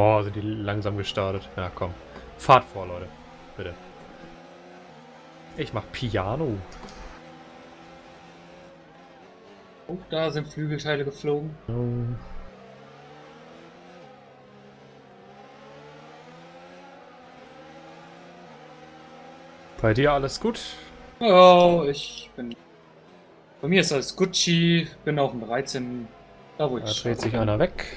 Oh, sind die langsam gestartet. Ja, komm. Fahrt vor, Leute. Bitte. Ich mach Piano. Oh, da sind Flügelteile geflogen. Oh. Bei dir alles gut? Oh, ich bin. Bei mir ist alles Gucci, bin auf dem 13. Da wo ich. Da dreht sich einer weg.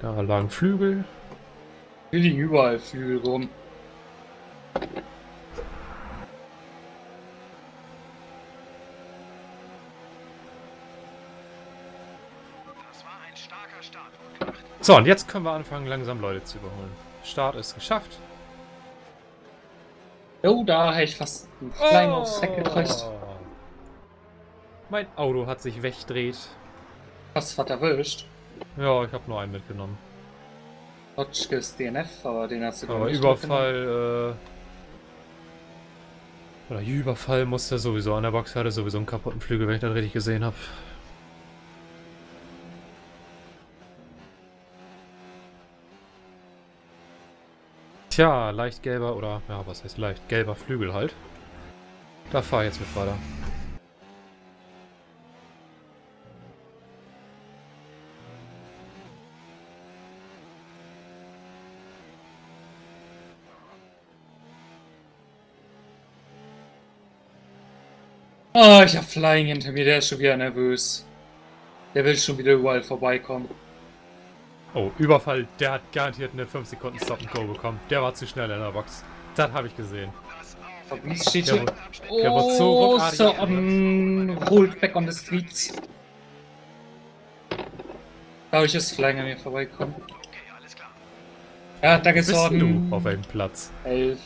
Da lagen Flügel. Hier liegen überall Flügel rum. So, und jetzt können wir anfangen, langsam Leute zu überholen. Start ist geschafft. Oh, da hätte ich fast einen kleinen oh. aufs Heck gekriegt. Mein Auto hat sich weggedreht. Was hat erwischt? Ja, ich habe nur einen mitgenommen. Hotchkiss DNF, aber den hast du Aber Überfall, äh... Oder Überfall musste sowieso an der Box, hatte sowieso einen kaputten Flügel, wenn ich das richtig gesehen habe. Tja, leicht gelber oder, ja, was heißt leicht? Gelber Flügel halt. Da fahr ich jetzt mit weiter. Oh, ich hab Flying hinter mir, der ist schon wieder nervös. Der will schon wieder überall vorbeikommen. Oh, Überfall, der hat garantiert eine 5 Sekunden Stop and Go bekommen. Der war zu schnell in der Box. Das habe ich gesehen. Fabrice steht schon. Der wird so oh, so on rolled back on the streets. Dadurch ist Flying an mir vorbeikommen. Ja, danke, Bist du auf welchem Platz? Elf.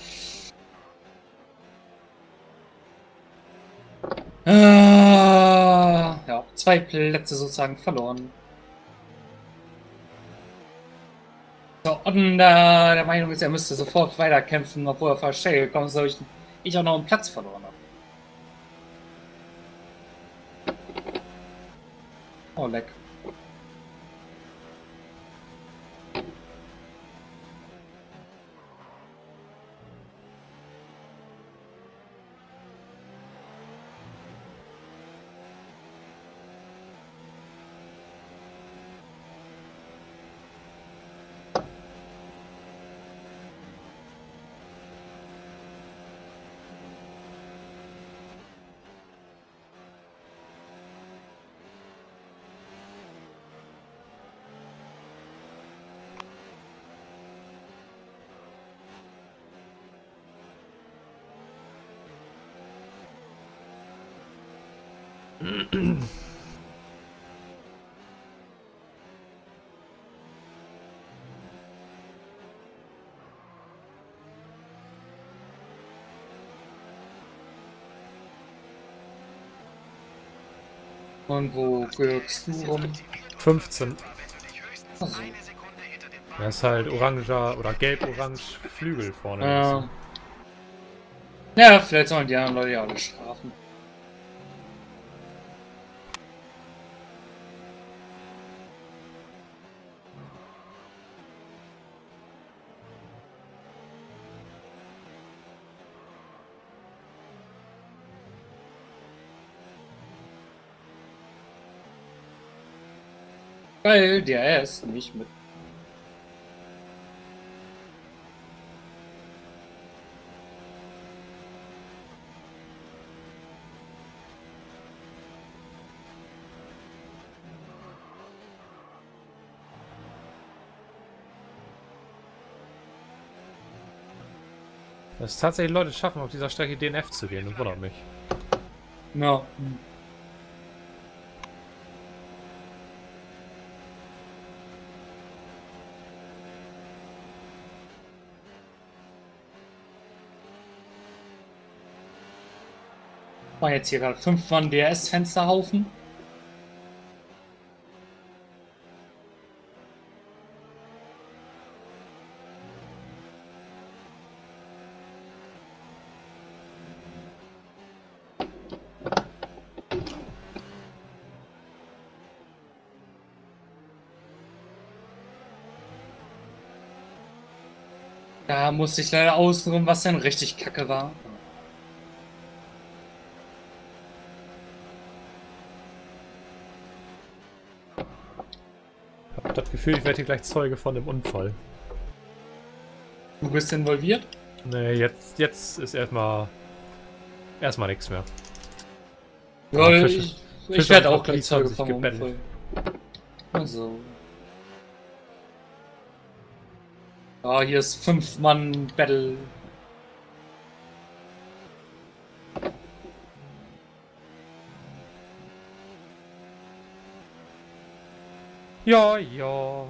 Ah, ja, zwei Plätze sozusagen verloren. So, und äh, der Meinung ist, er müsste sofort weiterkämpfen, obwohl er fast schnell gekommen ist, ich, ich auch noch einen Platz verloren habe. Oh, leck. Und wo wirkst du rum? 15. Also. Er ist halt oranger oder gelb-orange Flügel vorne. Ja. ja, vielleicht sollen die anderen Leute ja alle strafen. Weil DRS nicht mit. Dass tatsächlich Leute schaffen, auf dieser Strecke DNF zu gehen, das wundert mich. Ja. No. man jetzt hier gerade? 5 waren DRS-Fensterhaufen. Da musste ich leider ausruhen, was denn richtig kacke war. Gefühl, ich werde hier gleich Zeuge von dem Unfall. Du bist involviert? Nee, jetzt, jetzt ist erstmal. Erstmal nichts mehr. Ja, Ja, Fische- ich, ich Fische werde auch gleich Zeuge vom gebettelt. Unfall. Also. Ah, hier ist fünf Mann Battle. Ja, ja.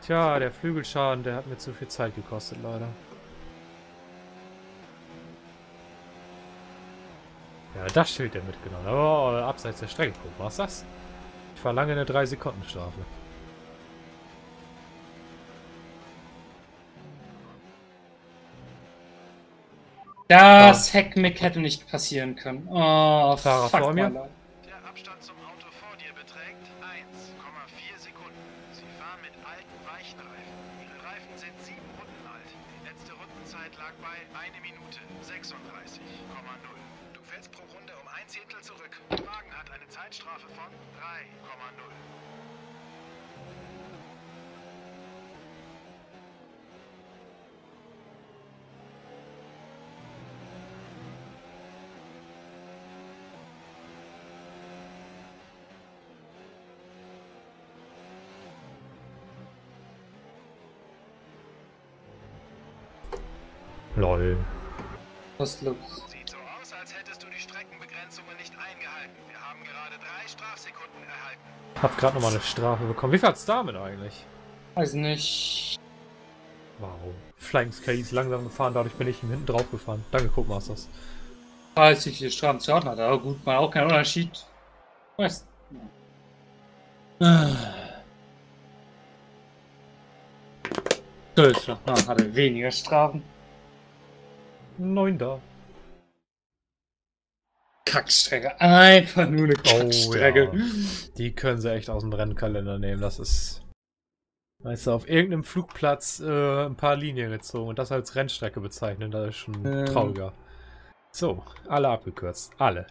Tja, der Flügelschaden, der hat mir zu viel Zeit gekostet, leider. Ja, das Schild der mitgenommen. Aber abseits der Strecke, guck, was das? Ich verlange eine 3-Sekunden-Strafe. Das Heckmeck hätte nicht passieren können. Oh, Fahrer fuck vor mir. mal. Der Abstand zum Auto vor dir beträgt 1,4 Sekunden. Sie fahren mit alten weichen Reifen. Ihre Reifen sind sieben Runden alt. Die letzte Rundenzeit lag bei 1 Minute 36,0. Du fällst pro Runde um ein Zehntel zurück. Der Wagen hat eine Zeitstrafe von 3,0. Lol. Was ist los? Sieht so aus, als hättest du die Streckenbegrenzungen nicht eingehalten. Wir haben gerade drei Strafsekunden erhalten. Hab gerade nochmal eine Strafe bekommen. Wie viel hat's damit eigentlich? Weiß nicht. Wow. Flying Sky ist langsam gefahren, dadurch bin ich ihm hinten drauf gefahren. Danke, Codemasters. 30 viele Strafen zu hat, aber gut, mal auch kein Unterschied. Weiß. Deutschland ah, hatte weniger Strafen. Neun da. Kackstrecke. Einfach nur eine Oh, Kackstrecke. ja. Die können sie echt aus dem Rennkalender nehmen. Das ist. Weißt du, auf irgendeinem Flugplatz äh, ein paar Linien gezogen und das als Rennstrecke bezeichnen, das ist schon Ähm. trauriger. So, alle abgekürzt. Alle.